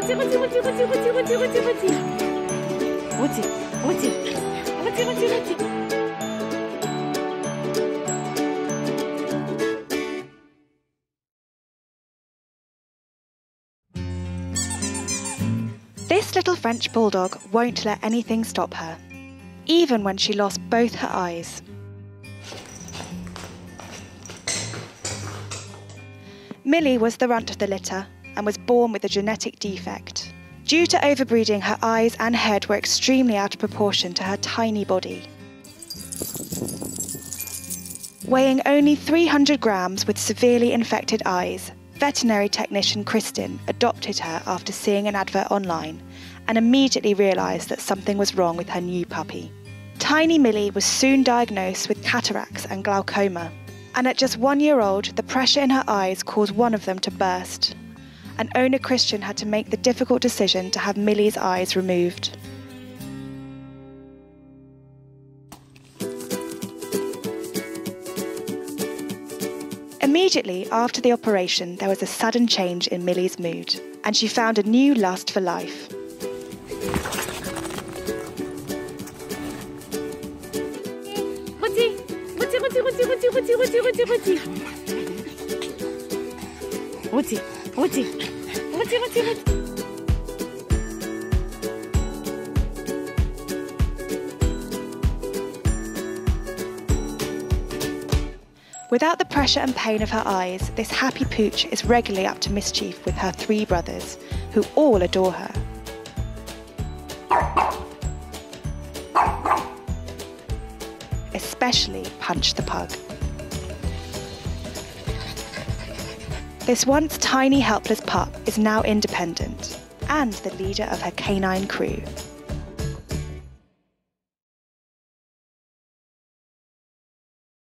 Woody, Woody, Woody, Woody, Woody. Woody, Woody, Woody, Woody, Woody. This little French bulldog won't let anything stop her, even when she lost both her eyes. Millie was the runt of the litter and was born with a genetic defect. Due to overbreeding, her eyes and head were extremely out of proportion to her tiny body. Weighing only 300 grams with severely infected eyes, veterinary technician Kristin adopted her after seeing an advert online and immediately realised that something was wrong with her new puppy. Tiny Millie was soon diagnosed with cataracts and glaucoma, and at just one year old, the pressure in her eyes caused one of them to burst and owner Christian had to make the difficult decision to have Millie's eyes removed. Immediately after the operation, there was a sudden change in Millie's mood, and she found a new lust for life. Without the pressure and pain of her eyes, this happy pooch is regularly up to mischief with her three brothers, who all adore her. Especially Punch the pug. This once tiny helpless pup is now independent and the leader of her canine crew.